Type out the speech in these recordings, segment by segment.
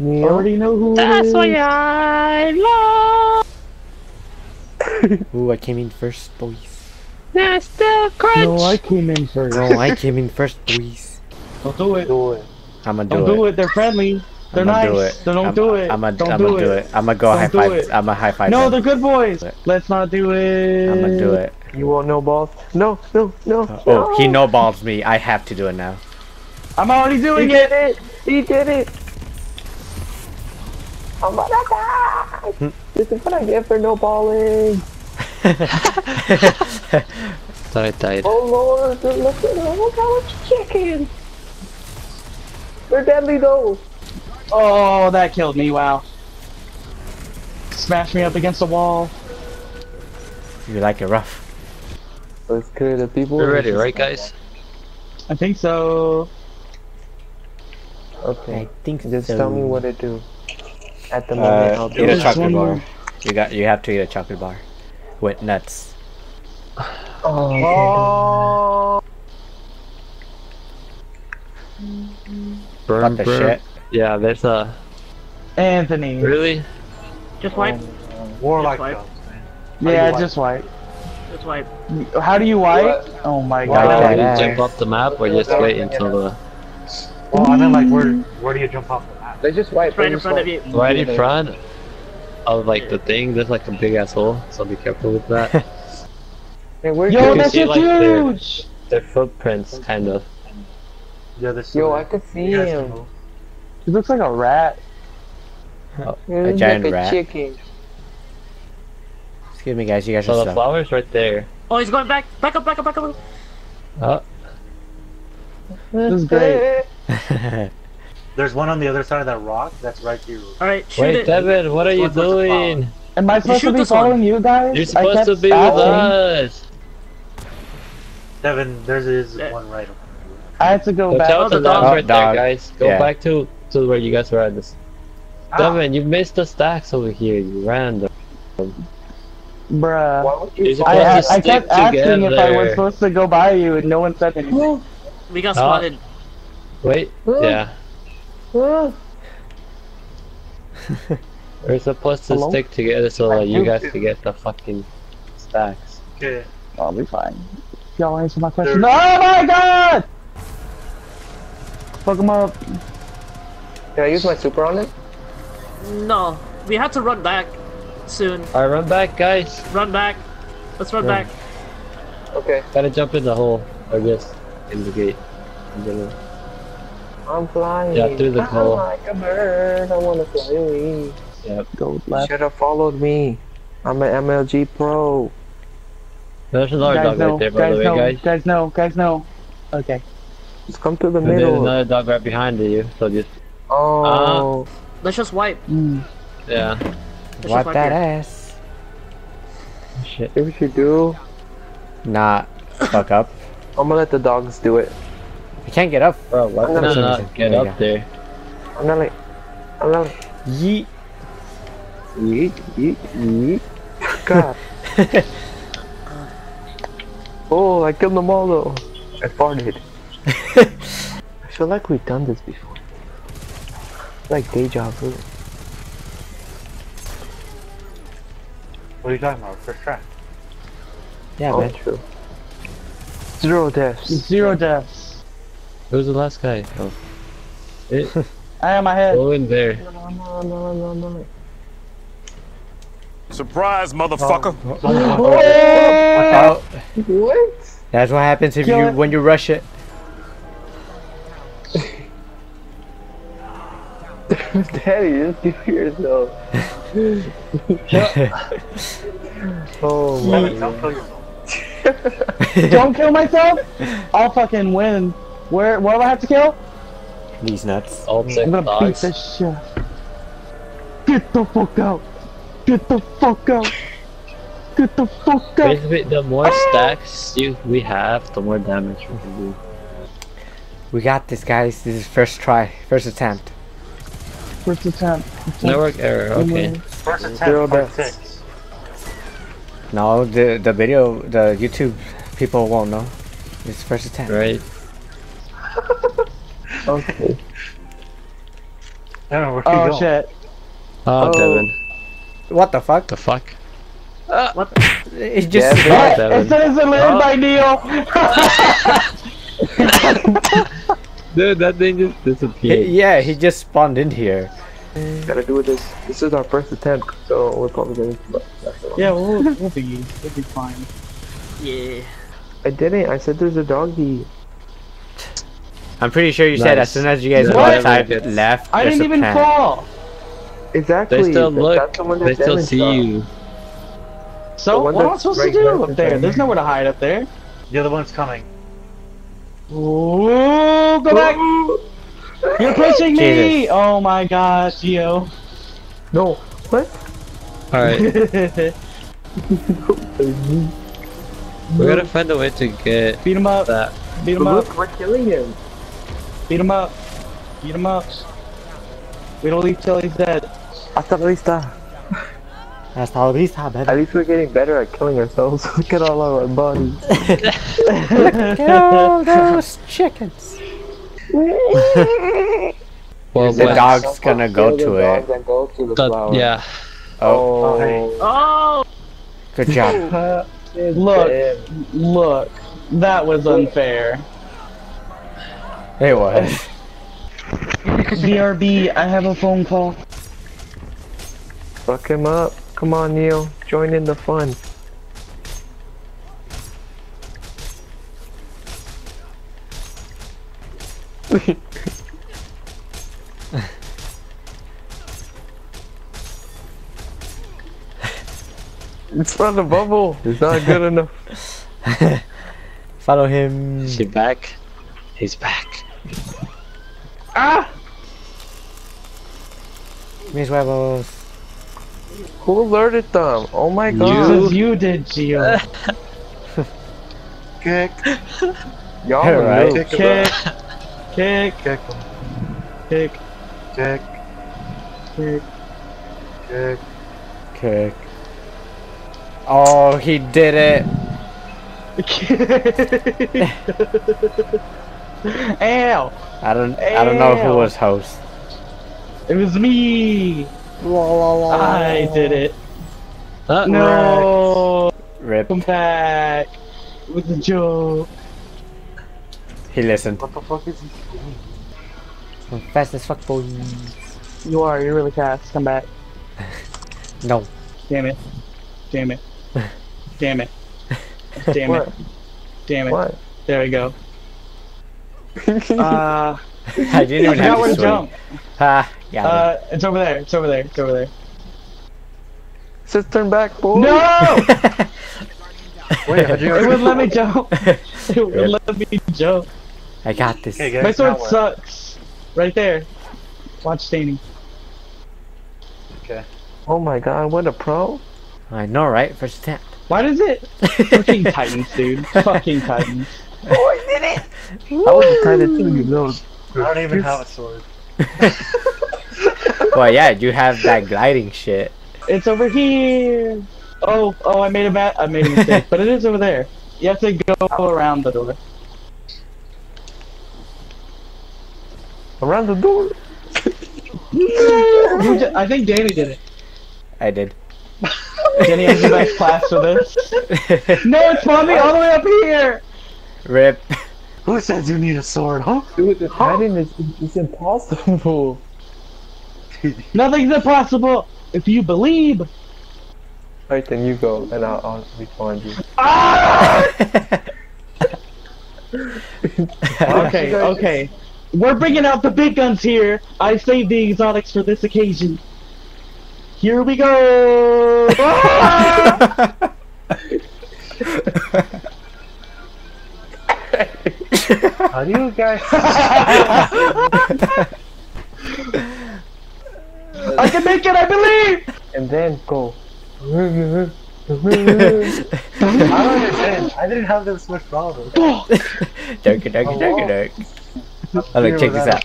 Neil? Already know who That's why. I love. Ooh, I came in first, boys. That's the crunch. No, I came in first. No, I came in first, boys. Don't do it. Do it. I'ma do Don't it. do it. They're friendly. They're I'ma nice. do it. So don't I'm, do it. I'ma don't I'ma do, do it. it. I'ma go Don't high five. it. I'ma high five. No, them. they're good boys. Let's not do it. I'ma do it. You want no balls? No, no, no. Uh, oh, no. he no balls me. I have to do it now. I'm already He doing did it. it! He did it! I'm gonna die! this is what I get for no balling! I died. Oh lord, look at them, look how much chicken! They're deadly though! Oh, that killed me. Wow. Smash me up against the wall. You like it rough? Let's clear the people. We're ready, right, guys? I think so. Okay. I think Just so. tell me what to do. At the moment, Uh, I'll eat a chocolate bar. more. You got. You have to eat a chocolate bar with nuts. Oh. Oh. Burn, What the burn. shit? Yeah, there's a. Anthony. Really? Just wipe. Warlock Just wipe. dogs, man. Yeah, just wipe. Just wipe. How do you wipe? Oh my Wipe god. that you ass. jump off the map or just wait until the. Well, I mean, like, where where do you jump off the map? They just wipe. Right in just front of you. Right in front of like the thing, there's like a big ass hole, so be careful with that. Hey, where's Yo, can your- that's see, just like, huge. Their footprints, kind of. Yeah, this. Yo, I could see you guys him. can. He looks like a rat. Oh, he A giant like a rat. chicken. Excuse me, guys. You guys So are the stuck. flower's right there. Oh, he's going back. Back up, back up, back up. Oh, This is great. There's one on the other side of that rock. That's right here. All right, shoot wait, it. Devin, what are you This one's like a doing? Am I supposed to be this one. following you guys? You're supposed to be with stopping. us. Devin, there's is Yeah. one right. over I had to go Watch back. out the the dog's dog. right Dog. there, guys. Go Yeah. back to to where you guys were at this. Ah. Devin, you missed the stacks over here, you random. Bruh. Why would you I, supposed us? to I, I stick kept asking if I was supposed to go by you and no one said anything. We got spotted. Wait, Huh? yeah. Huh? We're supposed to Hello? stick together so that you guys can get the fucking stacks. Okay. I'll be fine. Y'all answer my question. There- Oh my god! Fuck him up. Can I use my super on it? No, we had to run back soon. Alright, run back, guys. Run back. Let's run Run. back. Okay. Gotta jump in the hole. Or just in the gate. In general. I'm flying. Yeah, through the I'm hole. like a bird. I wanna fly away. Go You left. should have followed me. I'm an MLG pro. There's another Guys dog know, right there, by guys the way, know, guys. guys know, guys know. Okay. Just come to the And there's another dog right behind you, so just, Oh. Let's just wipe. Mm. yeah. Let's Wipe wipe that here. ass. Shit. Here's what you do. Not fuck up. I'm gonna let the dogs do it. I can't get up. Bro, why I'm can gonna- I not get There up there? I'm gonna like. I'm gonna. Yeet. Yeet, yeet, yeet. God. oh, I killed them all though. I farted. I feel like we've done this before. Like deja vu. What are you talking about? First try. Yeah, oh, man. true. Zero deaths. Zero deaths. Who's the last guy? Oh. It, I am my head. go in there. No, no, no, no, no. Surprise, motherfucker. Oh, oh, oh. What? that's what happens if Kill you it. when you rush it. Daddy, just give yourself. oh, Devin, man. don't kill yourself. Oh, don't kill myself. I'll fucking win. Where? What do I have to kill? These nuts. All I'm gonna beat dogs. this shit. Get the fuck out. Get the fuck out. Get the fuck out. Basically, the more stacks you we have, the more damage we can do. We got this, guys. This is first try, first attempt. First attempt. Network error, okay. First attempt, Zero part deaths. six. No, the the video, the YouTube people won't know. It's first attempt. Right? Okay. Devin, where you Oh going? shit. Oh, Oh. Devin. What the fuck? The fuck? Uh, he just Yeah, spawned. Devin. It says it's landed Oh. by Neil. Dude, that thing just He- yeah, he just spawned in here. Gotta do this. This is our first attempt, so we're probably gonna. That's the one. yeah, we'll, we'll be we'll be fine. Yeah. I didn't. I said there's a doggy. I'm pretty sure you said as soon as you guys Yeah, go What? outside It's- left. I didn't a even plant. fall. Exactly. They still look. That's the one that They still see saw. you. So what am I supposed right to do up there? There's nowhere to hide up there. The other one's coming. Ooh, go back. You're pushing me. Jesus. Oh my god, Gio. No. What? Alright, Beat we gotta find a way to get Beat him up. that. Beat him But up. look, we're killing him. Beat him up. Beat him up. We don't leave till he's dead. Hasta la vista. Hasta la vista, At least we're getting better at killing ourselves. Look at all of our bodies. Kill those chickens. Well, The what- dog's gonna go to it. Go to the the- yeah. Oh, Oh. Oh! good job. Look, look. That was unfair. It was. BRB, I have a phone call. Fuck him up. Come on, Neil. Join in the fun. it's not a bubble. It's not good enough. Follow him. Is he back? He's back. Ah! Mis huevos. Who alerted them? Oh my god. Because you did, Gio. Kick. Y'all are Right. noobs. Kick. Kick. Kick. Kick. Kick. Kick. Kick. Kick. Oh, he did it. Ow! I don't. I don't know who Ew. was host. It was me! I did it. Uh, No! Rip. Come back! It was a joke. He listened. What the fuck is he doing? Fast as fuck, boy. You are, you're really fast. Come back. No. Damn it. Damn it. Damn it. Damn it. Damn it. What? There we go. Uh, I didn't I even forgot have to to swing. jump. Ha. Yeah. Uh, it's over there. It's over there. It's over there. Says turn back, boy. No! Wait, it wouldn't let me jump. It wouldn't let me jump. I got this. Okay, guys. My sword sucks. Right there. Watch staining. Okay. Oh my god, what a pro. I know, right? First attempt. Why does it? Fucking Titans, dude. Fucking Titans. Oh, I did it. I was trying to tell you those. I don't even have a sword. well, yeah, you have that gliding shit. It's over here. Oh, oh, I made a ma- I made a mistake, but it is over there. You have to go around the door. Around the door. Who I think Danny did it. I did. Danny has the best class for this. No, it's me all the way up here. Rip. Who says you need a sword, huh? Dude, the hiding is it's impossible. Nothing's impossible if you believe. Alright, then you go, and I'll, I'll respond you. Ah! Okay, okay. We're bringing out the big guns here. I saved the exotics for this occasion. Here we go. Ah! How do you guys? I can make it. I believe. And then go. I don't understand. I didn't have this much problem. Donkey, donkey, donkey, donkey. Oh, look, check this out.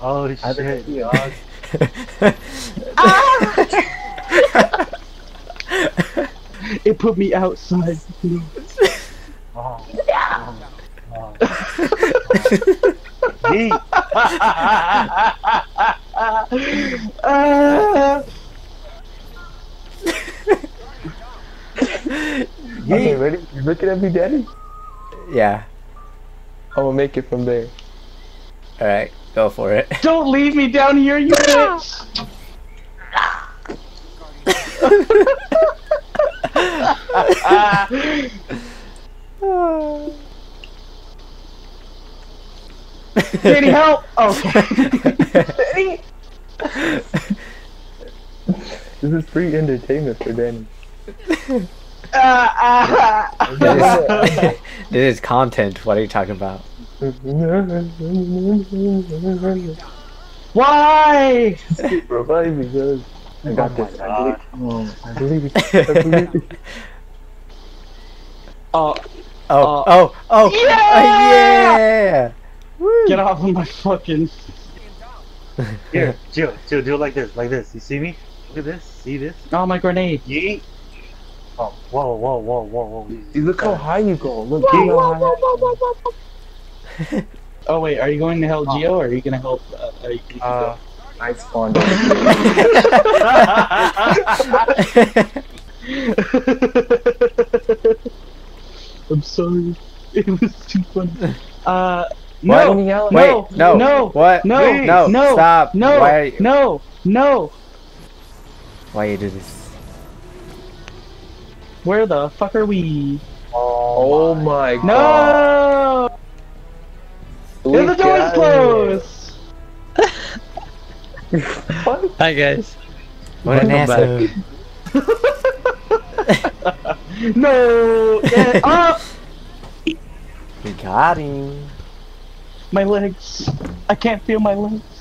Oh shit. think. Ah! It put me outside. Yeet. Ah. Okay, ready? You looking at me, daddy? Yeah. I'm gonna make it from there. All right, go for it. Don't leave me down here, you bitch! Danny, help! Okay. This is free entertainment for Danny. Ah, ah. this, is, this is content. What are you talking about? Why? Revive me, guys. I got Oh my this. God. I believe it. I believe it. Oh, Oh, Uh, oh, oh! yeah! yeah! Get off of my fucking. Here, Jill, Jill, do it like this, like this. You see me? Look at this. See this? Oh, my grenade. Yeet. Oh, whoa, whoa, whoa, whoa, whoa. See, look how high you go. Look, look how high. Oh, wait, are you going to help Gio or are you gonna help? Uh, are you gonna Uh, I spawned. I'm sorry. It was too funny. Uh, What? no, me out. Wait, no, no, no, what? no, no, no, stop. no, Why, are you, no, no. why you do this? Where the fuck are we? Oh, oh my god. No! And the door is closed. Hi guys. What an Welcome asshole. No! Get up! We got him. My legs. I can't feel my legs.